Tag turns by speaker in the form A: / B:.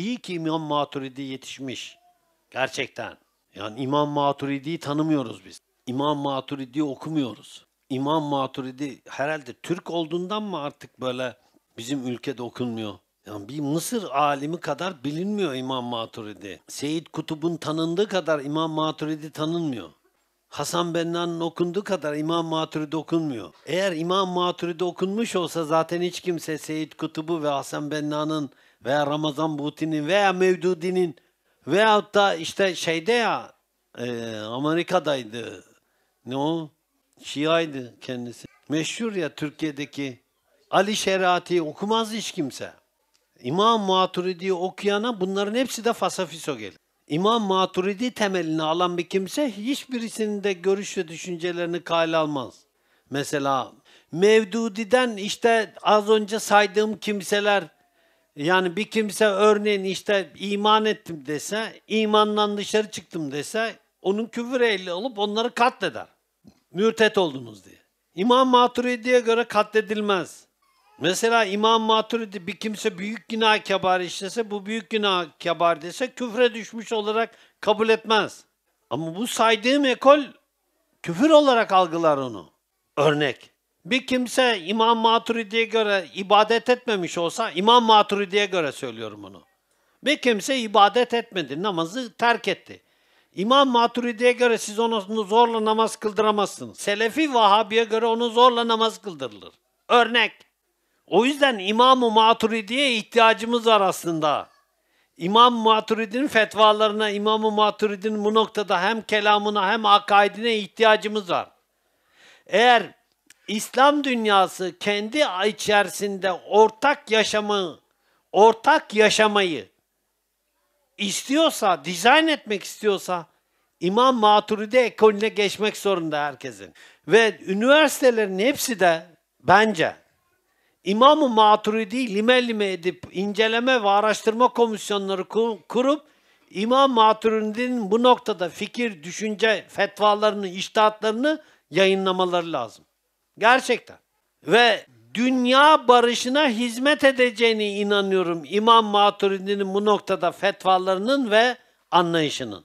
A: İyi ki İmam Maturidi yetişmiş. Gerçekten. Yani İmam Maturidi'yi tanımıyoruz biz. İmam Maturidi'yi okumuyoruz. İmam Maturidi herhalde Türk olduğundan mı artık böyle bizim ülkede okunmuyor? Yani bir Mısır alimi kadar bilinmiyor İmam Maturidi. Seyyid Kutub'un tanındığı kadar İmam Maturidi tanınmıyor. Hasan Benna'nın okunduğu kadar İmam Maturidi okunmuyor. Eğer İmam Maturidi okunmuş olsa zaten hiç kimse Seyyid Kutub'u ve Hasan Benna'nın veya Ramazan Buti'nin veya Mevdudi'nin veyahut da işte şeyde ya e, Amerika'daydı. Ne o? Şiaydı kendisi. Meşhur ya Türkiye'deki Ali Şerati okumaz hiç kimse. İmam Maturidi'yi okuyana bunların hepsi de fasafiso gelir. İmam Maturidi temelini alan bir kimse hiçbirisinin de görüş ve düşüncelerini kale almaz. Mesela Mevdudi'den işte az önce saydığım kimseler yani bir kimse örneğin işte iman ettim dese, imandan dışarı çıktım dese onun küfür ehli olup onları katleder. Mürtet oldunuz diye. İmam Maturidi'ye göre katledilmez. Mesela İmam Maturidi bir kimse büyük günah kebar işlese bu büyük günah kebar dese küfre düşmüş olarak kabul etmez. Ama bu saydığım ekol küfür olarak algılar onu. Örnek. Bir kimse İmam Maturidi'ye göre ibadet etmemiş olsa İmam Maturidi'ye göre söylüyorum onu. Bir kimse ibadet etmedi, namazı terk etti. İmam Maturidi'ye göre siz onu zorla namaz kıldıramazsınız. Selefi Vahabi'ye göre onu zorla namaz kıldırılır. Örnek. O yüzden İmam-ı Maturidi'ye ihtiyacımız var aslında. İmam Maturidi'nin fetvalarına, İmam-ı Maturidi'nin bu noktada hem kelamına hem akaidine ihtiyacımız var. Eğer İslam dünyası kendi içerisinde ortak yaşamı, ortak yaşamayı istiyorsa, dizayn etmek istiyorsa İmam Maturidi ekolüne geçmek zorunda herkesin. Ve üniversitelerin hepsi de bence İmam-ı Maturidi lime lime edip inceleme ve araştırma komisyonları kurup İmam Maturidi'nin bu noktada fikir, düşünce, fetvalarını, iştahatlarını yayınlamaları lazım. Gerçekten. Ve dünya barışına hizmet edeceğine inanıyorum İmam Maturidi'nin bu noktada fetvalarının ve anlayışının.